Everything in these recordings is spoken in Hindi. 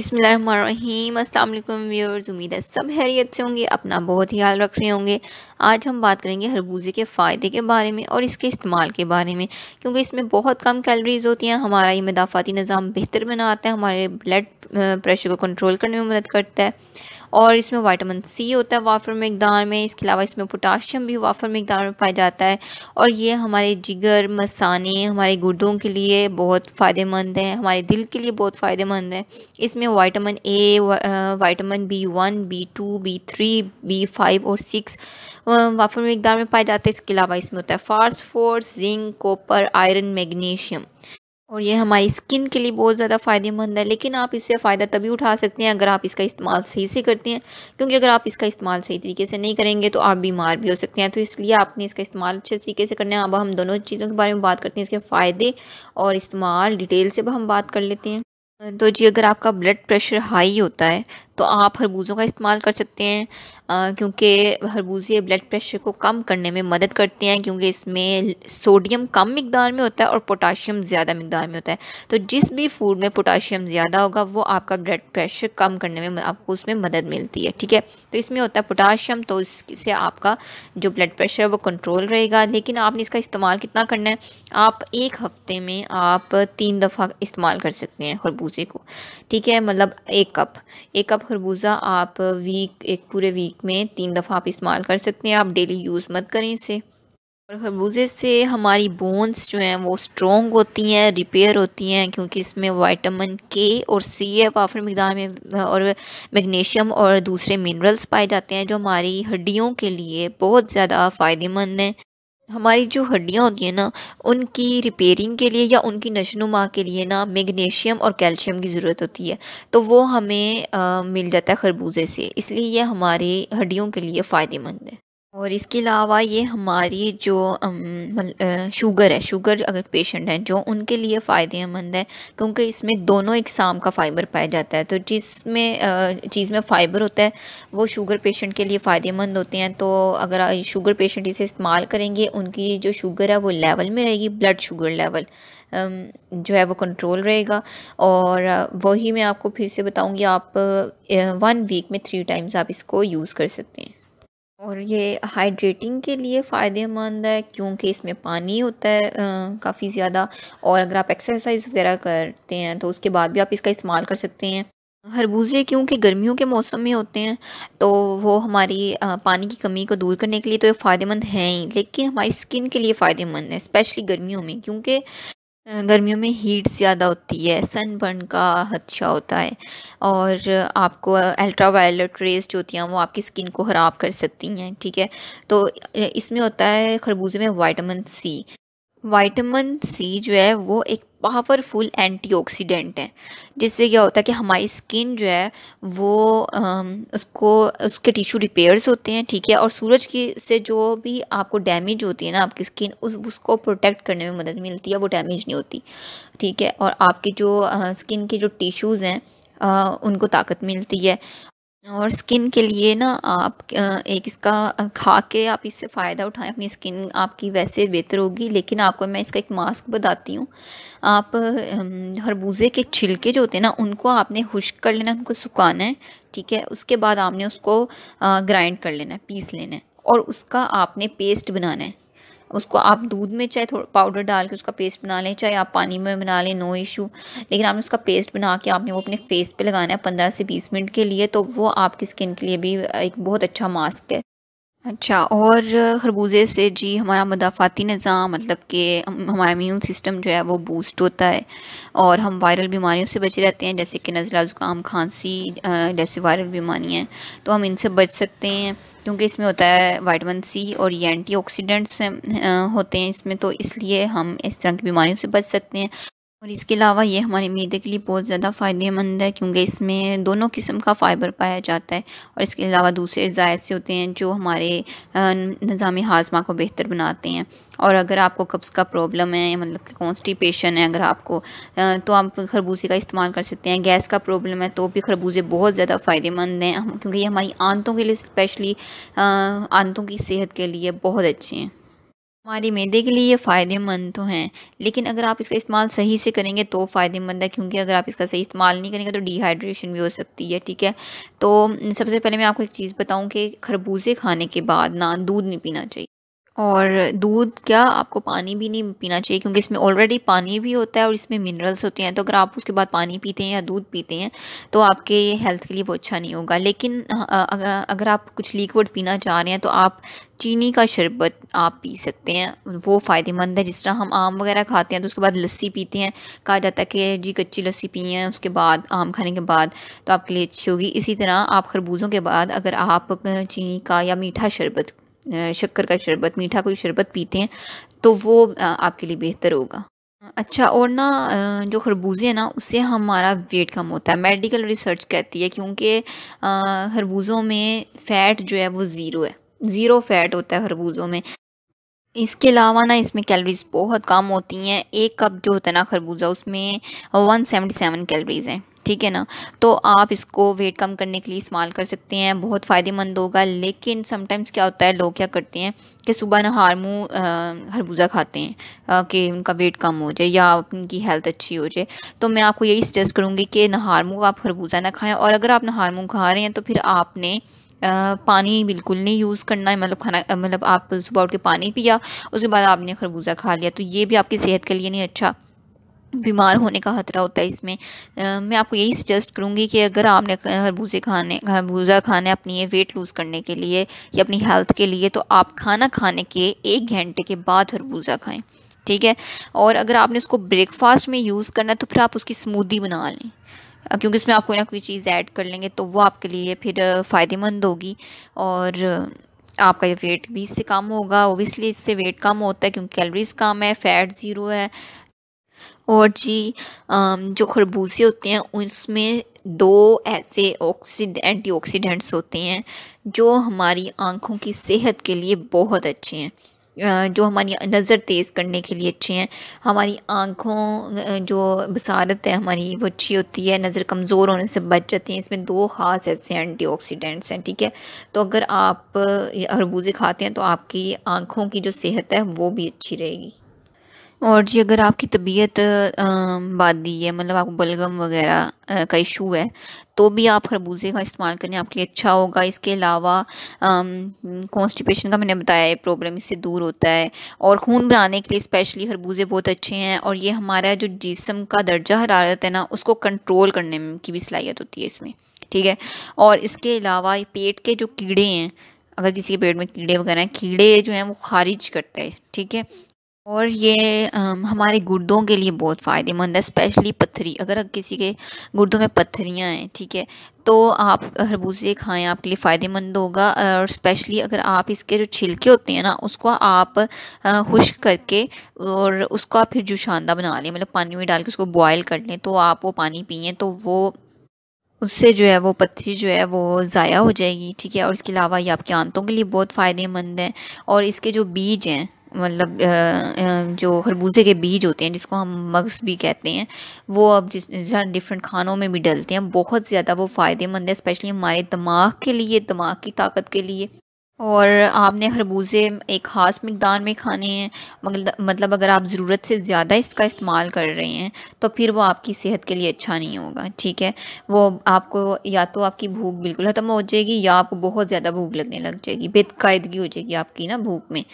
बिसमीम अल्लाम व्यूअर्स, उम्मीद है सब हैरियत से होंगे, अपना बहुत ख्याल रख रहे होंगे। आज हम बात करेंगे खरबूजे के फ़ायदे के बारे में और इसके इस्तेमाल के बारे में, क्योंकि इसमें बहुत कम कैलोरीज़ होती हैं, हमारा ये मदाफ़ाती निज़ाम बेहतर बनाता है, हमारे ब्लड प्रेशर को कंट्रोल करने में मदद करता है। और इसमें वाइटामिन सी होता है वाफर मकदार में, इसके अलावा इसमें पोटाशियम भी वाफर मकदार में पाया जाता है। और ये हमारे जिगर, मसाने, हमारे गुर्दों के लिए बहुत फ़ायदेमंद है, हमारे दिल के लिए बहुत फ़ायदेमंद है। इसमें vitamin A vitamin B one B two B three B five और सिक्स वाफर मकदार में पाया जाता है। इसके अलावा इसमें होता है phosphorus zinc copper iron magnesium और ये हमारी स्किन के लिए बहुत ज़्यादा फ़ायदेमंद है। लेकिन आप इससे फ़ायदा तभी उठा सकते हैं अगर आप इसका इस्तेमाल सही से करते हैं। क्योंकि अगर आप इसका इस्तेमाल सही तरीके से नहीं करेंगे तो आप बीमार भी हो सकते हैं। तो इसलिए आपने इसका इस्तेमाल अच्छे तरीके से करना है। अब हम दोनों चीज़ों के बारे में बात करते हैं। इसके फ़ायदे और इस्तेमाल डिटेल से हम बात कर लेते हैं। तो जी, अगर आपका ब्लड प्रेशर हाई होता है तो आप खरबूजों का इस्तेमाल कर सकते हैं। क्योंकि खरबूजे ब्लड प्रेशर को कम करने में मदद करते हैं, क्योंकि इसमें सोडियम कम मकदार में होता है और पोटाशियम ज़्यादा मकदार में होता है। तो जिस भी फ़ूड में पोटाशियम ज़्यादा होगा, वो आपका ब्लड प्रेशर कम करने में, आपको उसमें मदद मिलती है, ठीक है? तो इसमें होता है पोटाशियम तो इससे आपका जो ब्लड प्रेशर है, वो कंट्रोल रहेगा। लेकिन आपने इसका इस्तेमाल कितना करना है? आप एक हफ़्ते में आप तीन दफ़ा इस्तेमाल कर सकते हैं खरबूजे को, ठीक है? मतलब एक कप एक कप खरबूजा आप वीक एक पूरे वीक में तीन दफ़ा आप इस्तेमाल कर सकते हैं, आप डेली यूज़ मत करें इसे। और खरबूजे से हमारी बोन्स जो हैं, वो स्ट्रॉन्ग होती हैं रिपेयर होती हैं, क्योंकि इसमें वाइटामिन के और सी है काफ़ी मकदार में, और मैग्नीशियम और दूसरे मिनरल्स पाए जाते हैं, जो हमारी हड्डियों के लिए बहुत ज़्यादा फ़ायदेमंद हैं। हमारी जो हड्डियाँ होती हैं ना उनकी रिपेयरिंग के लिए या उनकी नशनुमा के लिए ना मैग्नीशियम और कैल्शियम की ज़रूरत होती है। तो वो हमें आ, मिल जाता है खरबूजे से। इसलिए ये हमारी हड्डियों के लिए फ़ायदेमंद है। और इसके अलावा ये हमारी जो शुगर है, शुगर अगर पेशेंट हैं जो, उनके लिए फ़ायदेमंद है, क्योंकि इसमें दोनों इकसाम का फ़ाइबर पाया जाता है। तो जिसमें चीज़ में फ़ाइबर होता है, वो शुगर पेशेंट के लिए फ़ायदेमंद होते हैं। तो अगर शुगर पेशेंट इसे इस्तेमाल करेंगे, उनकी जो शुगर है, वो लेवल में रहेगी, ब्लड शुगर लेवल जो है वो कंट्रोल रहेगा। और वही मैं आपको फिर से बताऊँगी, आप वन वीक में थ्री टाइम्स आप इसको यूज़ कर सकते हैं। और ये हाइड्रेटिंग के लिए फ़ायदेमंद है क्योंकि इसमें पानी होता है काफ़ी ज़्यादा। और अगर आप एक्सरसाइज वगैरह करते हैं तो उसके बाद भी आप इसका इस्तेमाल कर सकते हैं। खरबूजे क्योंकि गर्मियों के मौसम में होते हैं तो वो हमारी पानी की कमी को दूर करने के लिए तो ये फ़ायदेमंद हैं ही, लेकिन हमारी स्किन के लिए फ़ायदेमंद है स्पेशली गर्मियों में, क्योंकि गर्मियों में हीट ज़्यादा होती है सनबर्न का खदशा होता है और आपको अल्ट्रा वायलट रेज जो होती हैं, वो आपकी स्किन को ख़राब कर सकती हैं, ठीक है? तो इसमें होता है खरबूजे में वाइटामिन सी वाइटामिन सी जो है, वो एक पावरफुल एंटीऑक्सीडेंट है। जिससे क्या होता है कि हमारी स्किन जो है, वो उसको, उसके टिश्यू रिपेयर्स होते हैं, ठीक है? और सूरज की, से जो भी आपको डैमेज होती है ना आपकी स्किन उस, उसको प्रोटेक्ट करने में मदद मिलती है, वो डैमेज नहीं होती, ठीक है? और आपकी जो स्किन के जो टिश्यूज़ हैं उनको ताकत मिलती है। और स्किन के लिए ना आप एक इसका खा के आप इससे फ़ायदा उठाएँ, अपनी स्किन आपकी वैसे बेहतर होगी, लेकिन आपको, मैं इसका एक मास्क बताती हूँ। आप खरबूजे के छिलके जो होते हैं ना, उनको आपने खुश्क कर लेना, उनको सुखाना है, ठीक है? उसके बाद आपने उसको ग्राइंड कर लेना है, पीस लेना है, और उसका आपने पेस्ट बनाना है। उसको आप दूध में चाहे थोड़ा पाउडर डाल के उसका पेस्ट बना लें, चाहे आप पानी में बना लें नो इशू लेकिन आपने उसका पेस्ट बना के आपने वो अपने फेस पे लगाना है पंद्रह से बीस मिनट के लिए तो वो आपकी स्किन के लिए भी एक बहुत अच्छा मास्क है। अच्छा और खरबूजे से जी हमारा मदाफ़ाती निज़ाम मतलब कि हमारा इम्यून सिस्टम जो है वो बूस्ट होता है और हम वायरल बीमारियों से बचे रहते हैं, जैसे कि नज़ला ज़ुकाम, खांसी जैसे वायरल बीमारियाँ तो हम इनसे बच सकते हैं, क्योंकि इसमें होता है वाइटामिन सी और ये एंटीऑक्सीडेंट्स होते हैं इसमें तो इसलिए हम इस तरह की बीमारियों से बच सकते हैं। और इसके अलावा ये हमारे मीदे के लिए बहुत ज़्यादा फ़ायदेमंद है, क्योंकि इसमें दोनों किस्म का फ़ाइबर पाया जाता है और इसके अलावा दूसरे से होते हैं जो हमारे निज़ाम हाजमा को बेहतर बनाते हैं। और अगर आपको कब्ज़ का प्रॉब्लम है मतलब कि कॉन्स्टिपेशन है अगर आपको तो आप खरबूजे का इस्तेमाल कर सकते हैं। गैस का प्रॉब्लम है तो भी खरबूजे बहुत ज़्यादा फ़ायदेमंद हैं क्योंकि ये हमारी आंतों के लिए स्पेशली आंतों की सेहत के लिए बहुत अच्छे हैं। हमारे मैदे के लिए ये फ़ायदेमंद तो हैं। लेकिन अगर आप इसका इस्तेमाल सही से करेंगे तो फ़ायदेमंद है, क्योंकि अगर आप इसका सही इस्तेमाल नहीं करेंगे तो डिहाइड्रेशन भी हो सकती है, ठीक है? तो सबसे पहले मैं आपको एक चीज़ बताऊँ कि खरबूजे खाने के बाद ना दूध नहीं पीना चाहिए। और दूध, क्या आपको पानी भी नहीं पीना चाहिए? क्योंकि इसमें ऑलरेडी पानी भी होता है और इसमें मिनरल्स होते हैं। तो अगर आप उसके बाद पानी पीते हैं या दूध पीते हैं तो आपके हेल्थ के लिए वो अच्छा नहीं होगा। लेकिन अगर आप कुछ लिक्विड पीना चाह रहे हैं तो आप चीनी का शरबत आप पी सकते हैं। वो फ़ायदेमंद है। जिस तरह हम आम वगैरह खाते हैं तो उसके बाद लस्सी पीते हैं। कहा जाता है कि जी, कच्ची लस्सी पिए हैं, उसके बाद, आम खाने के बाद तो आपके लिए अच्छी होगी। इसी तरह आप खरबूजों के बाद अगर आप चीनी का या मीठा शरबत शक्कर का शरबत, मीठा कोई शरबत पीते हैं तो वो आपके लिए बेहतर होगा। अच्छा और ना जो खरबूजे हैं ना, उससे हमारा वेट कम होता है। मेडिकल रिसर्च कहती है क्योंकि खरबूजों में फ़ैट जो है वो ज़ीरो है। ज़ीरो फ़ैट होता है खरबूजों में। इसके अलावा ना इसमें कैलोरीज़ बहुत कम होती हैं। एक कप जो होता है ना खरबूजा, उसमें वन सेवेंटी सेवन कैलोरीज़ हैं, ठीक है ना? तो आप इसको वेट कम करने के लिए इस्तेमाल कर सकते हैं, बहुत फ़ायदेमंद होगा। लेकिन समटाइम्स क्या होता है, लोग क्या करते हैं कि सुबह नहार मुँह खरबूजा खाते हैं कि उनका वेट कम हो जाए या उनकी हेल्थ अच्छी हो जाए। तो मैं आपको यही सजेस्ट करूँगी कि नहार मुँह आप खरबूजा ना खाएँ। और अगर आप नहार मुँह खा रहे हैं तो फिर आपने पानी बिल्कुल नहीं यूज़ करना है। मतलब खाना मतलब आप सुबह उठ के पानी पिया उसके बाद आपने खरबूजा खा लिया तो ये भी आपकी सेहत के लिए नहीं अच्छा। बीमार होने का ख़तरा होता है इसमें। आ, मैं आपको यही सजेस्ट करूँगी कि अगर आपने खरबूजे खाने खरबूजा खाना अपनी ये वेट लूज़ करने के लिए या अपनी हेल्थ के लिए तो आप खाना खाने के एक घंटे के बाद खरबूजा खाएँ ठीक है? और अगर आपने उसको ब्रेकफास्ट में यूज़ करना है तो फिर आप उसकी स्मूदी बना लें। क्योंकि उसमें आप कोई ना कोई चीज़ ऐड कर लेंगे तो वो आपके लिए फिर फ़ायदेमंद होगी। और आपका ये वेट भी इससे कम होगा ओबियसली इससे वेट कम होता है क्योंकि कैलोरीज कम है फ़ैट ज़ीरो है। और जी जो खरबूजे होते हैं, उसमें दो ऐसे ऑक्सीड एंटीऑक्सीडेंट्स होते हैं, जो हमारी आँखों की सेहत के लिए बहुत अच्छे हैं। जो हमारी नज़र तेज़ करने के लिए अच्छे हैं। हमारी आँखों जो बसारत है हमारी, वो अच्छी होती है, नज़र कमज़ोर होने से बच जाती है। इसमें दो ख़ास ऐसे एंटीऑक्सीडेंट्स हैं, ठीक है? तो अगर आप खरबूजे खाते हैं तो आपकी आँखों की जो सेहत है वो भी अच्छी रहेगी। और जी अगर आपकी तबीयत बादी है मतलब आपको बलगम वगैरह का इशू है तो भी आप खरबूजे का इस्तेमाल करें, आपके लिए अच्छा होगा। इसके अलावा कॉन्स्टिपेशन का मैंने बताया है प्रॉब्लम इससे दूर होता है। और खून बनाने के लिए स्पेशली खरबूजे बहुत अच्छे हैं और ये हमारा जो जिसम का दर्जा हरारत है ना, उसको कंट्रोल करने की भी सलाहियत होती है इसमें, ठीक है? और इसके अलावा पेट के जो कीड़े हैं, अगर किसी के पेट में कीड़े वगैरह हैं, कीड़े जो हैं वो खारिज करता है, ठीक है? और ये हमारे गुर्दों के लिए बहुत फ़ायदेमंद है स्पेशली पत्थरी अगर किसी के गुर्दों में पत्थरियाँ हैं, ठीक है तो आप खरबूजे खाएँ, आपके लिए फ़ायदेमंद होगा। और स्पेशली अगर आप इसके जो छिलके होते हैं ना, उसको आप खुश्क करके और उसको आप फिर जुशांदा बना लें मतलब पानी में डाल के उसको बॉयल कर लें तो आप वो पानी पिए तो वो, उससे जो है, वो पत्थरी जो है, वो ज़ाया हो जाएगी, ठीक है। और इसके अलावा ये आपके आंतों के लिए बहुत फ़ायदेमंद है। और इसके जो बीज हैं मतलब जो खरबूजे के बीज होते हैं, जिसको हम मग्स भी कहते हैं, वो अब जिस डिफरेंट खानों में भी डलते हैं, बहुत ज़्यादा वो फ़ायदेमंद है स्पेशली हमारे दिमाग के लिए, दिमाग की ताकत के लिए। और आपने खरबूजे एक ख़ास मकदार में खाने हैं। मतलब अगर आप ज़रूरत से ज़्यादा इसका इस्तेमाल कर रहे हैं तो फिर वो आपकी सेहत के लिए अच्छा नहीं होगा, ठीक है? वो आपको या तो आपकी भूख बिल्कुल ख़त्म हो जाएगी या आपको बहुत ज़्यादा भूख लगने लग जाएगी, बेकायदगी हो जाएगी आपकी ना भूख में।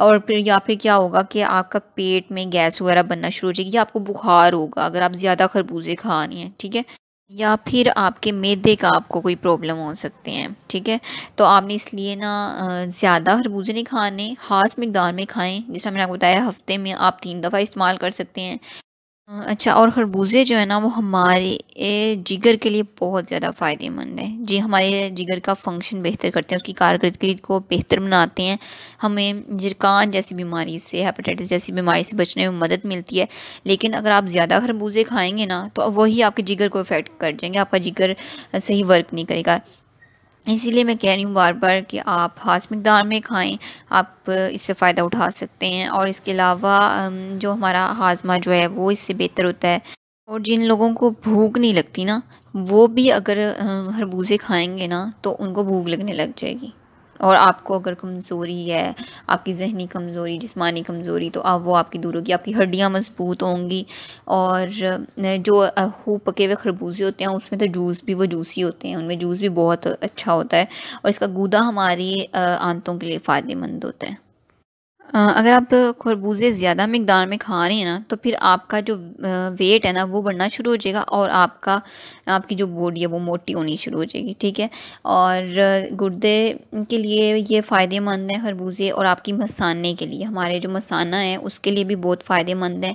और फिर, या फिर क्या होगा कि आपका पेट में गैस वगैरह बनना शुरू हो जाएगी या आपको बुखार होगा अगर आप ज़्यादा खरबूजे खा रही हैं, ठीक है? या फिर आपके मैदे का आपको कोई प्रॉब्लम हो सकते हैं, ठीक है? तो आपने इसलिए ना ज़्यादा खरबूजे नहीं खाने, ख़ास मकदार में खाएँ जैसा मैंने आपको बताया हफ़्ते में आप तीन दफ़ा इस्तेमाल कर सकते हैं। अच्छा और खरबूजे जो है ना, वो हमारे जिगर के लिए बहुत ज़्यादा फ़ायदेमंद है। जी, हमारे जिगर का फ़ंक्शन बेहतर करते हैं, उसकी कारकर्दगी को बेहतर बनाते हैं। हमें जिरकान जैसी बीमारी से हेपेटाइटिस जैसी बीमारी से बचने में मदद मिलती है। लेकिन अगर आप ज़्यादा खरबूजे खाएँगे ना तो वही आपके जिगर को इफ़ेक्ट कर जाएँगे, आपका जिगर सही वर्क नहीं करेगा। इसीलिए मैं कह रही हूँ बार बार कि आप खास मकदार में खाएँ, आप इससे फ़ायदा उठा सकते हैं और इसके अलावा जो हमारा हाजमा जो है वो इससे बेहतर होता है। और जिन लोगों को भूख नहीं लगती ना, वो भी अगर हरबूजे खाएँगे ना तो उनको भूख लगने लग जाएगी। और आपको अगर कमज़ोरी है, आपकी जहनी कमज़ोरी, जिसमानी कमज़ोरी तो आप वो आपकी दूर होगी, आपकी हड्डियाँ मज़बूत होंगी और जो खूब पके हुए खरबूजे होते हैं, उसमें तो जूस भी, वो जूसी होते हैं, उनमें जूस भी बहुत अच्छा होता है और इसका गूदा हमारी आंतों के लिए फ़ायदेमंद होता है। अगर आप खरबूजे ज़्यादा मकदार में खा रहे हैं ना तो फिर आपका जो वेट है ना, वो बढ़ना शुरू हो जाएगा और आपका, आपकी जो बॉडी है वो मोटी होनी शुरू हो जाएगी, ठीक है? और गुर्दे के लिए ये फ़ायदेमंद है खरबूजे और आपकी मसाने के लिए। हमारे जो मसाना है, उसके लिए भी बहुत फ़ायदेमंद है।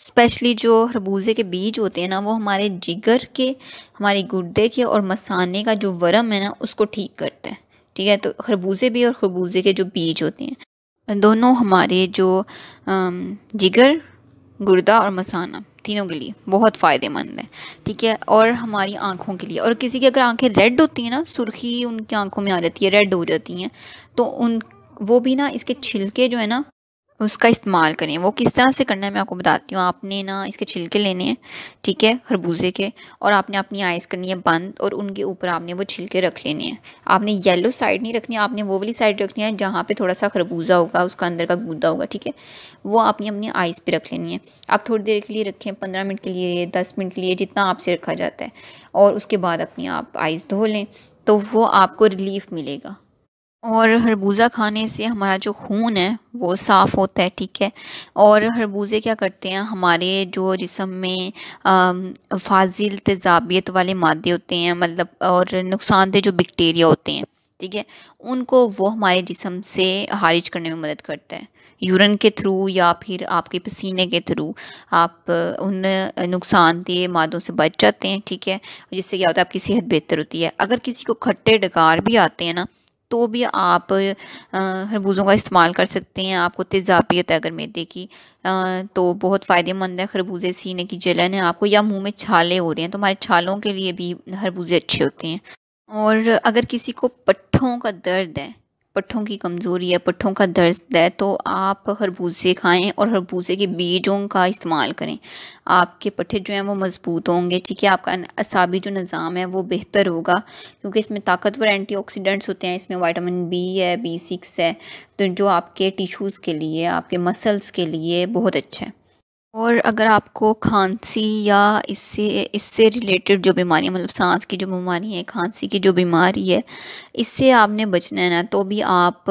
स्पेशली जो खरबूजे के बीज होते हैं ना, वो हमारे जिगर के, हमारे गुर्दे के और मसाने का जो वरम है ना, उसको ठीक करता है, ठीक है? तो खरबूजे भी और खरबूजे के जो बीज होते हैं दोनों हमारे जो जिगर, गुर्दा और मसाना, तीनों के लिए बहुत फ़ायदेमंद है, ठीक है? और हमारी आँखों के लिए, और किसी की अगर आँखें रेड होती हैं ना, सुर्खी उनकी आँखों में आ जाती है, रेड हो जाती हैं तो उन, वो भी ना इसके छिलके जो है ना उसका इस्तेमाल करें। वो किस तरह से करना है मैं आपको बताती हूँ। आपने ना इसके छिलके लेने हैं, ठीक है, खरबूजे के, और आपने अपनी आइस करनी है बंद, और उनके ऊपर आपने वो छिलके रख लेने हैं। आपने येलो साइड नहीं रखनी, आपने वो वाली साइड रखनी है जहाँ पे थोड़ा सा खरबूजा होगा, उसका अंदर का गूदा होगा, ठीक है? वो आपने अपनी आइस पर रख लेनी है। आप थोड़ी देर के लिए रखें, पंद्रह मिनट के लिए, दस मिनट के लिए, जितना आपसे रखा जाता है। और उसके बाद अपनी आप आइस धो लें तो वो आपको रिलीफ मिलेगा। और खरबूजा खाने से हमारा जो खून है, वो साफ़ होता है, ठीक है? और खरबूजे क्या करते हैं, हमारे जो जिसम में फाजिल तेज़ाबियत वाले मादे होते हैं मतलब और नुकसानदेह जो बैक्टीरिया होते हैं, ठीक है? उनको वो हमारे जिसम से खारिज करने में मदद करता है। यूरन के थ्रू या फिर आपके पसीने के थ्रू आप उन नुकसानदेह मादों से बच जाते हैं, ठीक है? जिससे क्या होता है, आपकी सेहत बेहतर होती है। अगर किसी को खट्टे डकार भी आते हैं ना तो भी आप खरबूजों का इस्तेमाल कर सकते हैं, आपको तेज़ाबियत है अगर मैदे की। तो बहुत फ़ायदेमंद है खरबूजे सीने की जलन है आपको, या मुँह में छाले हो रहे हैं तो हमारे छालों के लिए भी खरबूजे अच्छे होते हैं। और अगर किसी को पट्ठों का दर्द है पट्ठों की कमज़ोरी है, पट्ठों का दर्द है तो आप खरबूजे खाएँ और खरबूजे के बीजों का इस्तेमाल करें। आपके पट्ठे जो हैं वो मज़बूत होंगे, ठीक है? आपका असाबी जो निज़ाम है वो बेहतर होगा, क्योंकि इसमें ताकतवर एंटीऑक्सीडेंट्स होते हैं, इसमें वाइटामिन बी है, बी सिक्स है तो जो आपके टिश्यूज़ के लिए, आपके मसल्स के लिए बहुत अच्छा है। और अगर आपको खांसी या इससे इससे रिलेटेड जो बीमारी मतलब सांस की जो बीमारी है, खांसी की जो बीमारी है, इससे आपने बचना है ना तो भी आप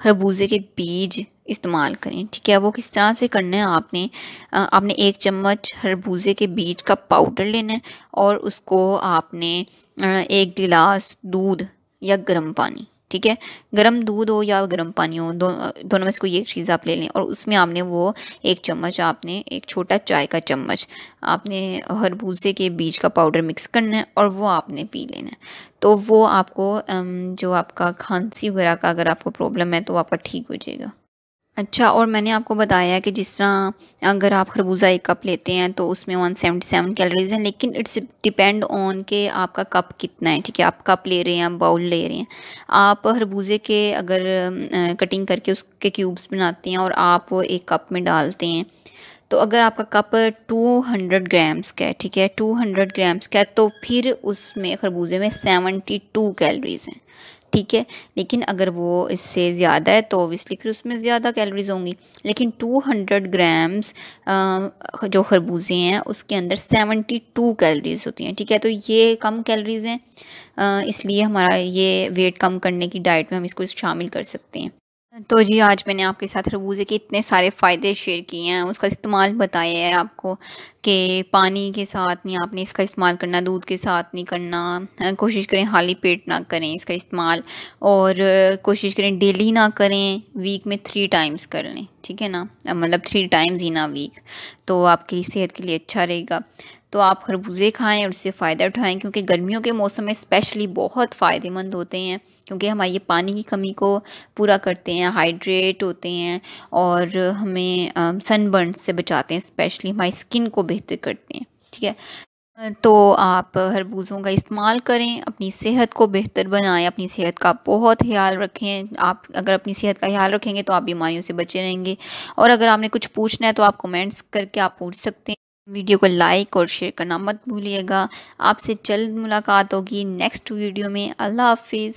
खरबूजे के बीज इस्तेमाल करें, ठीक है? वो किस तरह से करना है आपने? आपने एक चम्मच खरबूजे के बीज का पाउडर लेना है और उसको आपने एक गिलास दूध या गर्म पानी ठीक है? गर्म दूध हो या गर्म पानी हो दो, दोनों में से कोई एक चीज़ आप ले लें और उसमें आपने वो एक चम्मच आपने एक छोटा चाय का चम्मच आपने हर भूसे के बीज का पाउडर मिक्स करना है और वो आपने पी लेना है। तो वो आपको जो आपका खांसी वगैरह का अगर आपको प्रॉब्लम है तो आपका ठीक हो जाएगा। अच्छा और मैंने आपको बताया कि जिस तरह अगर आप खरबूजा एक कप लेते हैं तो उसमें वन सेवेंटी सेवन कैलोरीज हैं, लेकिन इट्स डिपेंड ऑन के आपका कप कितना है, ठीक है? आप कप ले रहे हैं बाउल ले रहे हैं। आप खरबूजे के अगर कटिंग करके उसके क्यूब्स बनाते हैं और आप वो एक कप में डालते हैं तो अगर आपका कप 200 ग्राम्स का है, ठीक है? 200 ग्राम्स का है तो फिर उसमें खरबूजे में 72 कैलोरीज हैं। ठीक है, लेकिन अगर वो इससे ज़्यादा है तो ओबियसली फिर उसमें ज़्यादा कैलोरीज होंगी। लेकिन 200 ग्राम्स जो खरबूजे हैं, उसके अंदर 72 कैलोरीज होती हैं, ठीक है? तो ये कम कैलोरीज हैं इसलिए हमारा ये वेट कम करने की डाइट में हम इसको शामिल कर सकते हैं। तो जी, आज मैंने आपके साथ खरबूजे के इतने सारे फ़ायदे शेयर किए हैं, उसका इस्तेमाल बताया है आपको कि पानी के साथ नहीं, आपने इसका इस्तेमाल करना, दूध के साथ नहीं करना कोशिश करें खाली पेट ना करें इसका इस्तेमाल और कोशिश करें डेली ना करें, वीक में थ्री टाइम्स कर लें, ठीक है ना? मतलब थ्री टाइम्स ही ना वीक तो आपकी सेहत के लिए अच्छा रहेगा। तो आप खरबूजे खाएँ और उससे फ़ायदा उठाएँ, क्योंकि गर्मियों के मौसम में स्पेशली बहुत फ़ायदेमंद होते हैं, क्योंकि हमारी ये पानी की कमी को पूरा करते हैं हाइड्रेट होते हैं और हमें सनबर्न से बचाते हैं स्पेशली हमारी स्किन को बेहतर करते हैं, ठीक है? तो आप खरबूजों का इस्तेमाल करें, अपनी सेहत को बेहतर बनाएँ, अपनी सेहत का बहुत ख्याल रखें, आप अगर अपनी सेहत का ख्याल रखेंगे तो आप बीमारियों से बचे रहेंगे, और अगर आपने कुछ पूछना है तो आप कमेंट्स करके आप पूछ सकते हैं। वीडियो को लाइक और शेयर करना मत भूलिएगा। आपसे जल्द मुलाकात होगी नेक्स्ट वीडियो में। अल्लाह हाफिज़।